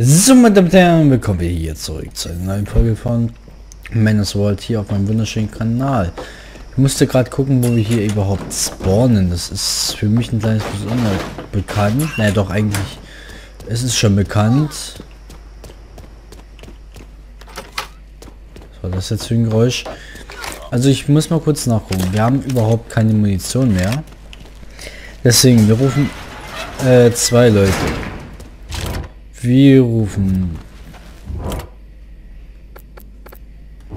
So, meine Damen und Herren, willkommen wir hier zurück zu einer neuen Folge von Menace World hier auf meinem wunderschönen Kanal. Ich musste gerade gucken, wo wir hier überhaupt spawnen. Das ist für mich ein kleines bisschen unbekannt. Naja, doch eigentlich, es ist schon bekannt. Was war das jetzt für ein Geräusch? Also ich muss mal kurz nachgucken. Wir haben überhaupt keine Munition mehr. Deswegen, wir rufen äh, zwei Leute. Wir rufen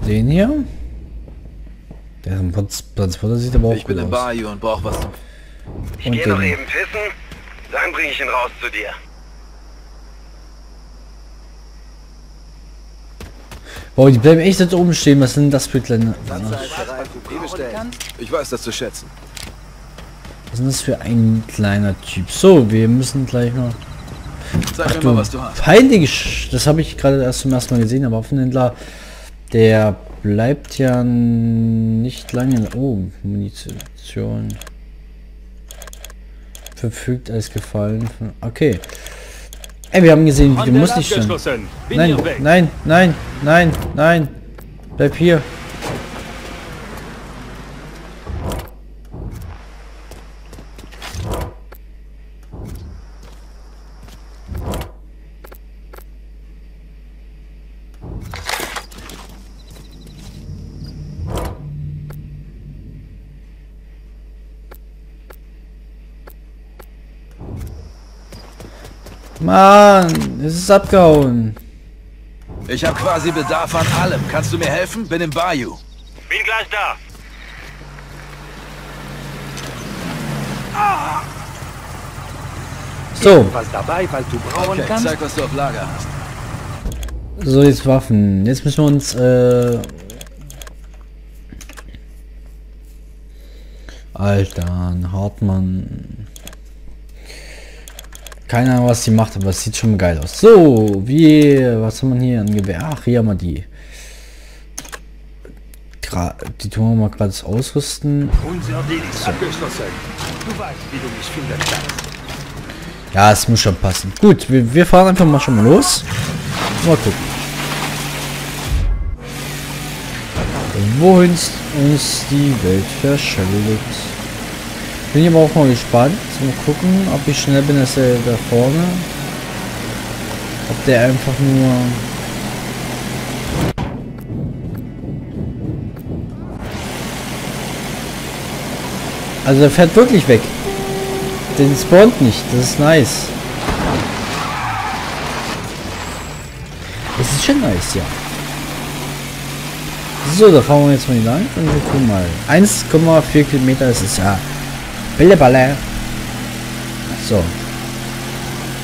den hier. Der Transporter sieht aber auch Ich bin gut im aus. Bayou und brauch was zum... Ich Und gehe noch eben pissen, dann bringe ich ihn raus zu dir. Boah, die bleiben echt da oben stehen. Was sind das für kleine... Ich weiß das zu schätzen. Was ist das für ein kleiner Typ? So, wir müssen gleich mal... Sag Ach mir mal, was du hast. heilige Sch Das habe ich gerade erst zum ersten Mal gesehen, aber Waffenhändler, der bleibt ja nicht lange... Oh, Munition. Verfügt als Gefallen von... Okay. Ey, wir haben gesehen, wie du musst nicht schon. Nein, nein, nein, nein, nein. Bleib hier. Mann, es ist abgehauen. Ich habe quasi Bedarf an allem. Kannst du mir helfen? Bin im Bayou. Bin gleich da. So, Was dabei, weil du brauen Okay, kannst? zeig, was du auf Lager hast. so jetzt Waffen. Jetzt müssen wir uns äh Alter, ein Hartmann. Keine Ahnung, was die macht, aber es sieht schon geil aus. So, wie, was haben wir hier an Gewehr? Ach, hier haben wir die. Gra die tun wir mal gerade ausrüsten. Ja, es muss schon passen. Gut, wir, wir fahren einfach mal schon mal los. Mal gucken. Wohin uns die Welt verschwindet. Bin ich aber auch mal gespannt. Mal gucken, ob ich schnell bin als der da vorne. Ob der einfach nur... Also er fährt wirklich weg. Den spawnt nicht. Das ist nice. Das ist schon nice, ja. So, da fahren wir jetzt mal lang und wir gucken mal. 1,4 Kilometer ist es ja. Bälle, So.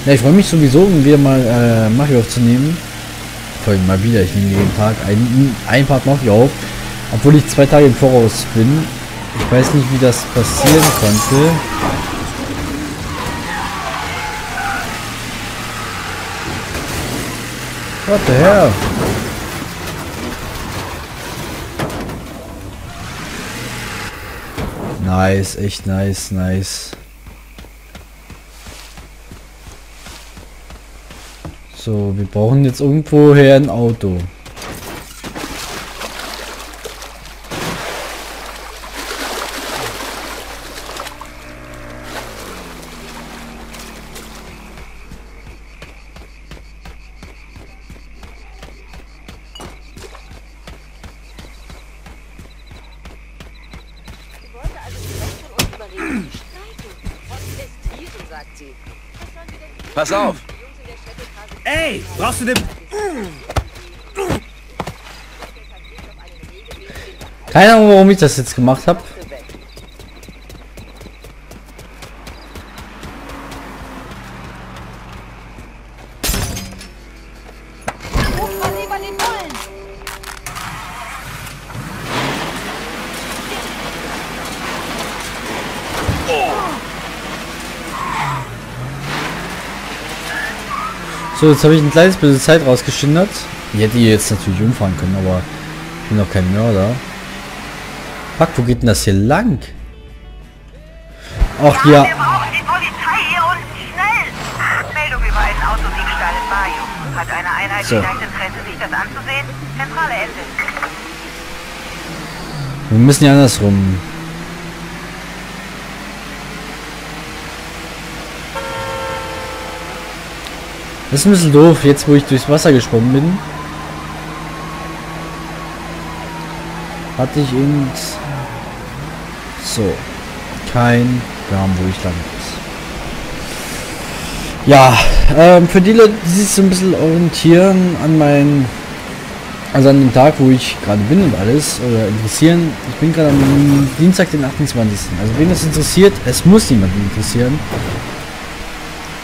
Ja, ich freue mich sowieso, wieder mal äh, Mario aufzunehmen. Vor mal wieder. Ich nehme jeden Tag ein, ein Part Mario auf. Obwohl ich zwei Tage im Voraus bin. Ich weiß nicht, wie das passieren konnte. What the hell? Nice, echt nice, nice. So, wir brauchen jetzt irgendwo her ein Auto. Pass auf. Ey, brauchst du den... Keine Ahnung, warum ich das jetzt gemacht habe. So, jetzt habe ich ein kleines bisschen Zeit rausgeschindert. Ich hätte hier jetzt natürlich umfahren können, aber ich bin doch kein Mörder. Fuck, wo geht denn das hier lang? Ach ja. Wir brauchen die Polizei hier unten schnell. Meldung über war ein Autodiebstahl in Bayou. Hat eine Einheit So. vielleicht Interesse, sich das anzusehen? Zentrale Ende. Wir müssen ja andersrum. Das ist ein bisschen doof, jetzt wo ich durchs Wasser gesprungen bin. Hatte ich eben so kein Plan, wo ich lang muss. Ja, ähm, für die Leute, die sich so ein bisschen orientieren an meinen also an dem Tag, wo ich gerade bin und alles, oder interessieren, ich bin gerade am Dienstag, den 28. Also wen das interessiert, es muss niemanden interessieren.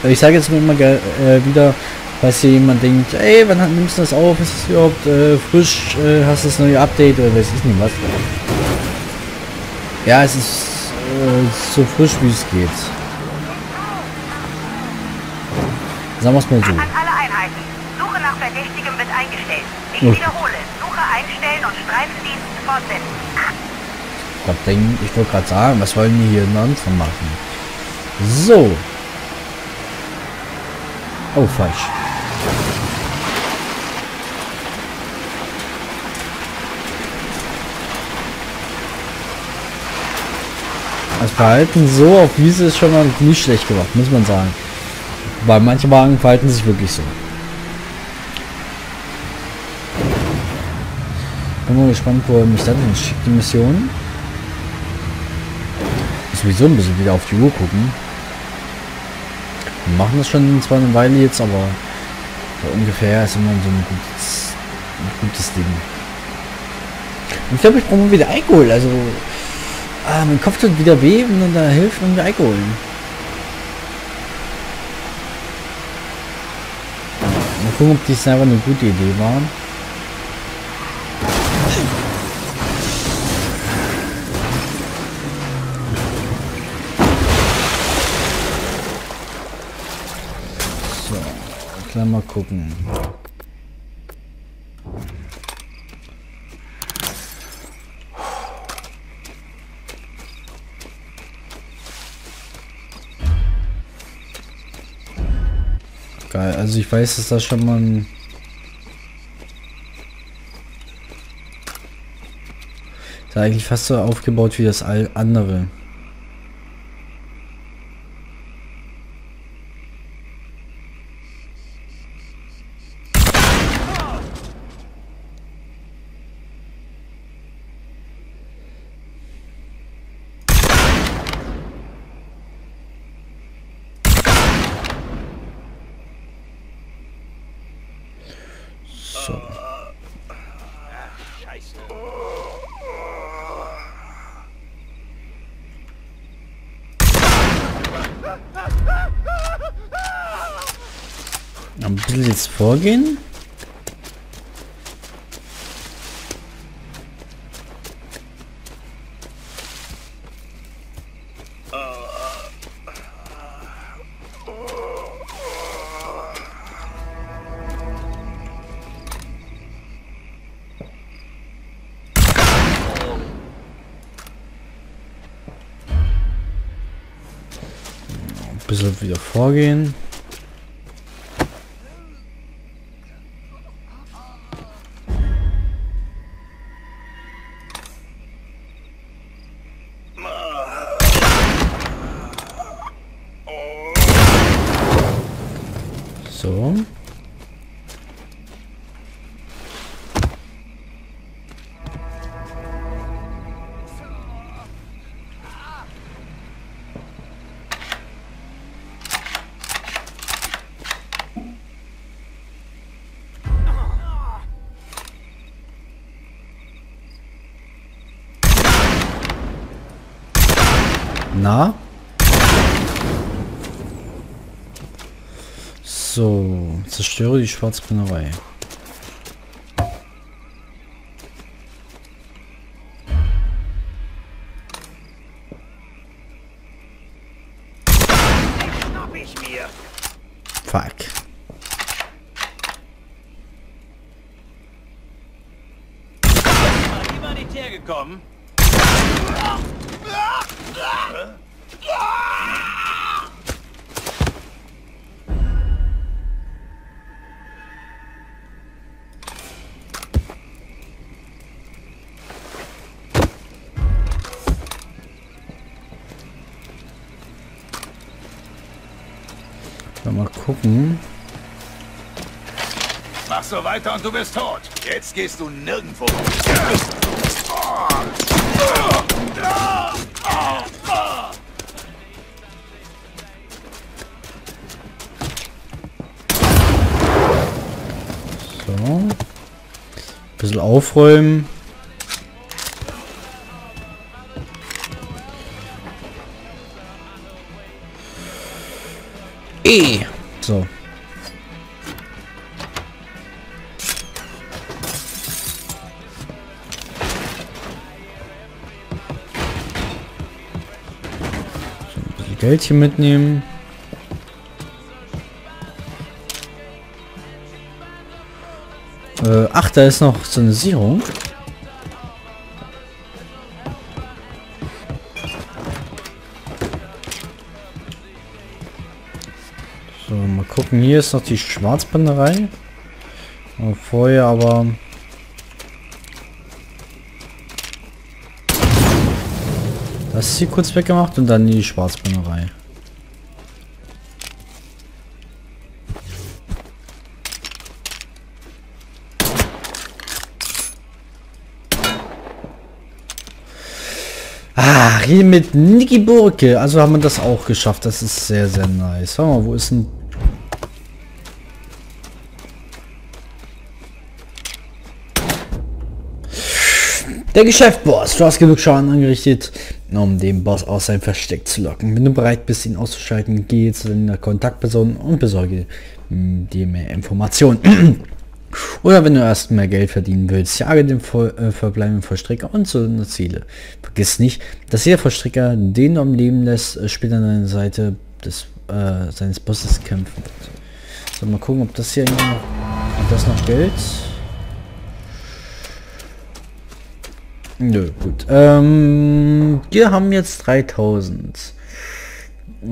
Ich sage jetzt immer äh, wieder, falls hier jemand denkt, ey, wann hat- nimmst du das auf? Ist das überhaupt äh, frisch? Äh, hast du das neue Update oder weiß ich nicht was? Ja, es ist äh, so frisch wie es geht. Sagen wir es mal so. An alle Einheiten. Suche nach Verdächtigem wird eingestellt. Ich Okay. wiederhole. Suche einstellen und Streifendienst fortsetzen. Ich glaub, denk, ich wollte gerade sagen, was wollen die hier in Anfang machen? So. Oh, falsch. Das Verhalten so auf Wiese ist schon mal nicht schlecht gemacht, muss man sagen. Weil manche Wagen verhalten sich wirklich so. Bin mal gespannt, wo er mich dann hinschickt, die Mission. Sowieso ein bisschen wieder auf die Uhr gucken. Wir machen das schon zwar eine Weile jetzt, aber so ungefähr ist immer so ein gutes, ein gutes Ding. Und ich glaube, ich brauche mal wieder Alkohol. Also, ah, mein Kopf tut wieder weh und da hilft irgendwie Alkohol. Mal gucken, ob dies einfach eine gute Idee war. Klar mal gucken. Geil, also ich weiß, dass das schon mal ein ist eigentlich fast so aufgebaut wie das andere. Bisschen jetzt vorgehen. Ein wieder vorgehen. Na? So, zerstöre die Schwarzbrennerei. Fuck. Mal gekommen. So, mal gucken. Mach so weiter und du bist tot. Jetzt gehst du nirgendwo. Oh. Oh. Oh. So. Bisschen aufräumen. E. So. Geld hier mitnehmen. Äh, ach, da ist noch so eine Sicherung. So, mal gucken. Hier ist noch die Schwarzbanderei. Und vorher aber... Das ist hier kurz weggemacht und dann die Schwarzbannerei. Ah, hier mit Niki Burke. Also haben wir das auch geschafft. Das ist sehr, sehr nice. Schau mal, wo ist denn... Der Geschäftsboss. Du hast genug Schaden angerichtet, um den Boss aus seinem Versteck zu locken. Wenn du bereit bist, ihn auszuschalten, geh zu deiner Kontaktperson und besorge dir mehr Informationen. Oder wenn du erst mehr Geld verdienen willst, jage den Ver äh, verbleibenden Vollstrecker und zu deiner Ziele. Vergiss nicht, dass jeder Vollstrecker, den du am Leben lässt, äh, später an deiner Seite des, äh, seines Bosses kämpfen wird. So, mal gucken, ob das hier noch... Hat das noch Geld? Nö, gut. Ähm, wir haben jetzt 3000.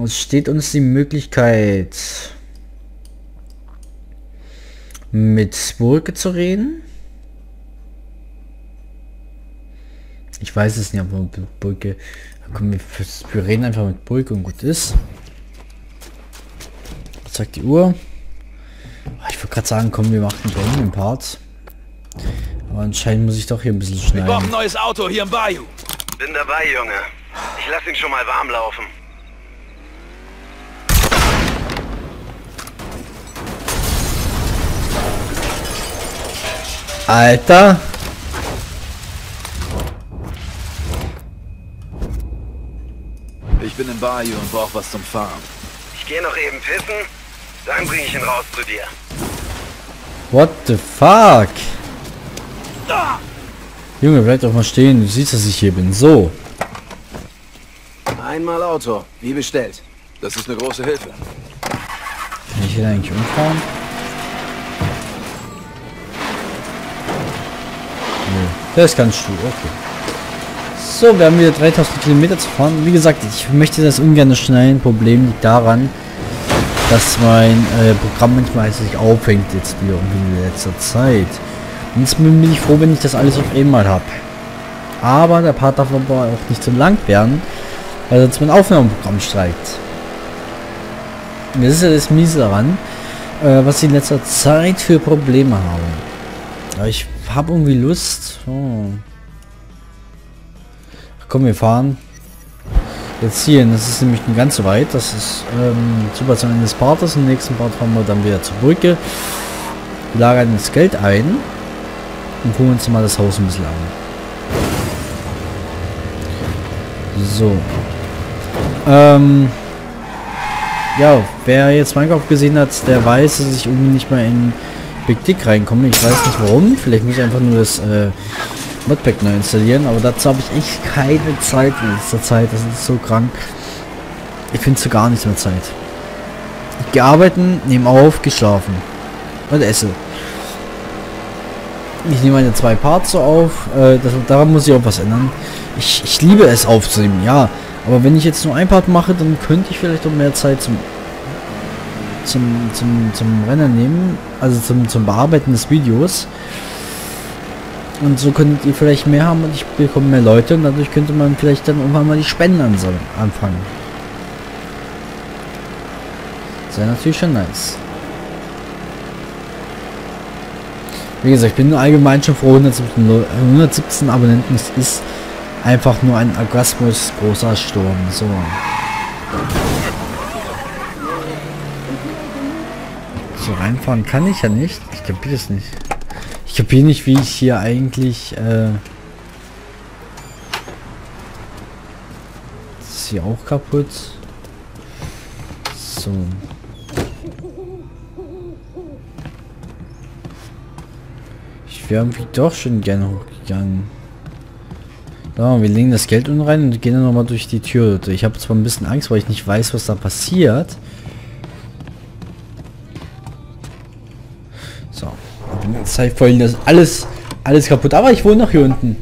Es steht uns die Möglichkeit mit Burke zu reden. Ich weiß es nicht, aber mit Burke. Komm, wir, wir reden einfach mit Burke und gut ist. Was sagt die Uhr? Ah, Ich würde gerade sagen, komm, wir machen den Part. Aber anscheinend muss ich doch hier ein bisschen Wir brauchen ein schneiden. neues Auto hier im Bayou. Bin dabei, Junge. Ich lass ihn schon mal warm laufen. Alter! Ich bin im Bayou und brauch was zum Fahren. Ich gehe noch eben pissen, dann bringe ich ihn raus zu dir. What the fuck? Junge, bleib doch mal stehen. Du siehst, dass ich hier bin. So. Einmal Auto, wie bestellt. Das ist eine große Hilfe. Kann ich hier eigentlich umfahren? Ist ganz stur. Okay. So, wir haben wieder 3000 Kilometer zu fahren. Wie gesagt, ich möchte das ungern schneiden. Problem liegt daran, dass mein äh, Programm manchmal sich aufhängt jetzt wieder in letzter Zeit. Und jetzt bin ich froh, wenn ich das alles auf einmal habe. Aber der Part darf aber auch nicht zu lang werden, weil sonst mein Aufnahmeprogramm streikt. Und Das ist ja das Miese daran, äh, was ich in letzter Zeit für Probleme habe. Ich habe irgendwie Lust. Oh. Komm, wir fahren. Jetzt hier, das ist nämlich nicht ganz so weit. Das ist ähm, super zum Ende des Partes. Im nächsten Part fahren wir dann wieder zur Brücke. Lagern das Geld ein. Und gucken uns mal das Haus ein bisschen an. So. Ähm. Ja, wer jetzt Minecraft gesehen hat, der weiß, dass ich irgendwie nicht mehr in Big Dick reinkomme. Ich weiß nicht warum. Vielleicht muss ich einfach nur das äh, Modpack neu installieren. Aber dazu habe ich echt keine Zeit in letzter Zeit. Das ist so krank. Ich finde so gar nicht mehr Zeit. Ich gehe arbeiten, nehme auf, geschlafen. Und esse. Ich nehme meine zwei Parts so auf. Äh, das, daran muss ich auch was ändern. Ich, ich liebe es aufzunehmen, ja. Aber wenn ich jetzt nur ein Part mache, dann könnte ich vielleicht auch mehr Zeit zum zum, zum, zum Rennen nehmen, also zum, zum Bearbeiten des Videos. Und so könntet ihr vielleicht mehr haben und ich bekomme mehr Leute und dadurch könnte man vielleicht dann irgendwann mal die Spenden anfangen. Das natürlich schon nice. Wie gesagt, ich bin allgemein schon froh, 117, Leu- 117 Abonnenten. Es ist einfach nur ein Orgasmus großer Sturm. So. So reinfahren kann ich ja nicht. Ich kapiere es nicht. Ich kapiere nicht, wie ich hier eigentlich... Äh das ist hier auch kaputt. So. Ich wäre irgendwie doch schon gerne hochgegangen. So, wir legen das Geld unten rein und gehen dann nochmal durch die Tür. Ich habe zwar ein bisschen Angst, weil ich nicht weiß, was da passiert. Halt voll das alles, alles kaputt. Aber ich wohne noch hier unten.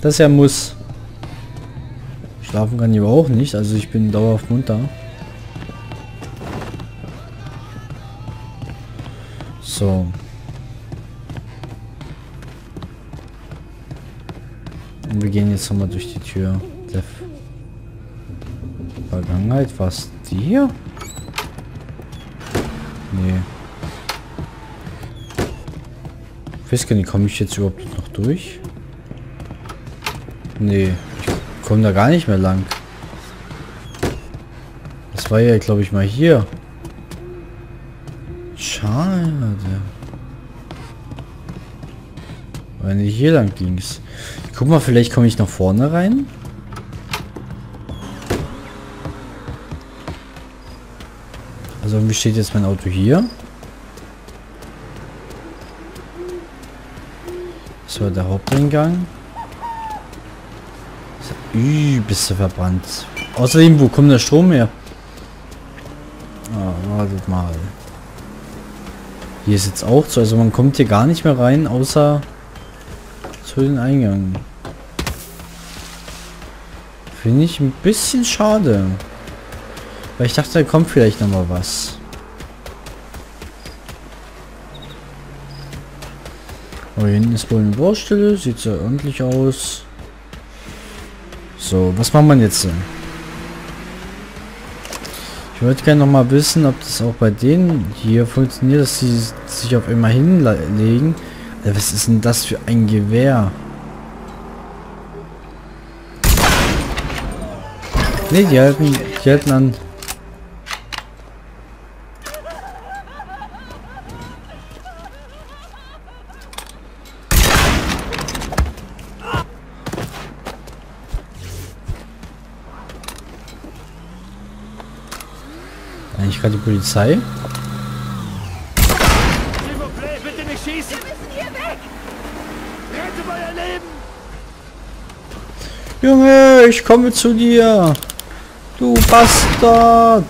Das ja muss. Schlafen kann ich auch nicht. Also ich bin dauerhaft munter. So. Und wir gehen jetzt nochmal durch die Tür. Der Vergangenheit, was die hier? Nee. Weiß gar nicht, komme ich jetzt überhaupt noch durch? Nee, ich komme da gar nicht mehr lang. Das war ja, glaube ich, mal hier. Schade. Wenn nicht hier lang ging's. Guck mal, vielleicht komme ich nach vorne rein. Also wie steht jetzt mein Auto hier? War der Haupteingang. Ist ja übelst verbrannt. Außerdem, wo kommt der Strom her? Ah, wartet mal. Hier ist jetzt auch so, also man kommt hier gar nicht mehr rein, außer zu den Eingang. Finde ich ein bisschen schade. Weil ich dachte, da kommt vielleicht noch mal was. Aber hier hinten ist wohl eine Baustelle. Sieht sehr ordentlich aus. So, was macht man jetzt denn? Ich wollte gerne noch mal wissen, ob das auch bei denen hier funktioniert, dass sie sich auf einmal hinlegen. Was ist denn das für ein Gewehr? Ne, die halten, die halten an. Gerade die Polizei. Junge, ich komme zu dir. Du Bastard.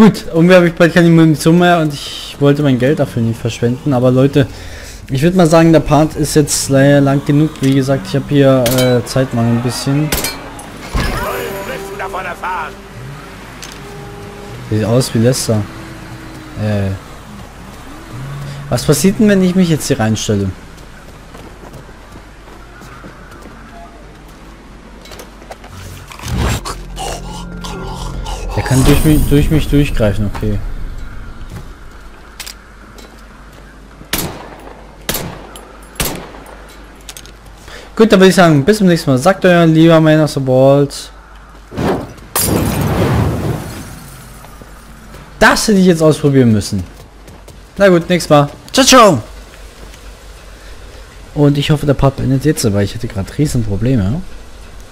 Gut, irgendwie habe ich bald keine Munition mehr und ich wollte mein Geld dafür nicht verschwenden. Aber Leute, ich würde mal sagen, der Part ist jetzt leider lang genug. Wie gesagt, ich habe hier äh, Zeitmangel ein bisschen. Sieht aus wie Lester. Äh. Was passiert denn, wenn ich mich jetzt hier reinstelle? Kann durch mich, durch mich durchgreifen, okay. Gut, dann würde ich sagen, bis zum nächsten Mal. Sagt euer lieber Man of the Balls. Das hätte ich jetzt ausprobieren müssen. Na gut, nächstes Mal. Ciao, ciao. Und ich hoffe, der Part beendet jetzt, weil ich hatte gerade riesen Probleme.